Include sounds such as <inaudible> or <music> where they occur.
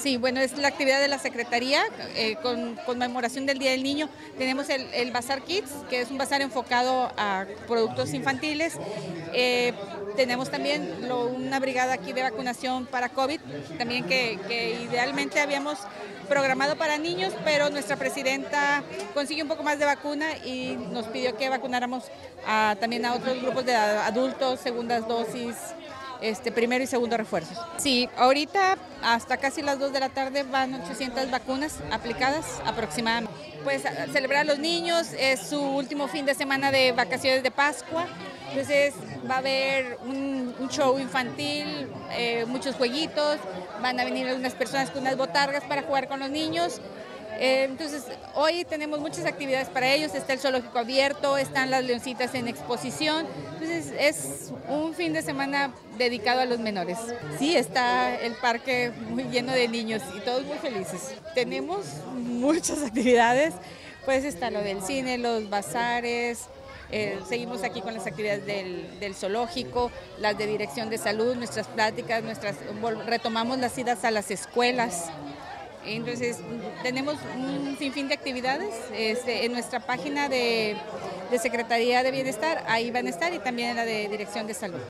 Sí, bueno, es la actividad de la Secretaría eh, con conmemoración del Día del Niño. Tenemos el, el, Bazar Kids, que es un bazar enfocado a productos infantiles. Eh, tenemos también una brigada aquí de vacunación para COVID, también que, que, idealmente habíamos programado para niños, pero nuestra presidenta consiguió un poco más de vacuna y nos pidió que vacunáramos a, también a otros grupos de adultos, segundas dosis, este, primero y segundo refuerzos. Sí, ahorita hasta casi las 2 de la tarde van 800 vacunas aplicadas aproximadamente. Pues celebrar a los niños, es su último fin de semana de vacaciones de Pascua, entonces va a haber un, un show infantil, eh, muchos jueguitos, van a venir algunas personas con unas botargas para jugar con los niños. Eh, entonces, hoy tenemos muchas actividades para ellos, está el zoológico abierto, están las leoncitas en exposición, entonces es un fin de semana dedicado a los menores. Sí, está el parque muy lleno de niños y todos muy felices. Tenemos muchas <laughs> actividades, pues está lo del cine, los bazares, eh, seguimos aquí con las actividades del, del, zoológico, las de dirección de salud, nuestras pláticas, nuestras retomamos las idas a las escuelas. Entonces, tenemos un sinfín de actividades este, en nuestra página de, de Secretaría de Bienestar, ahí van a estar, y también en la de Dirección de Salud.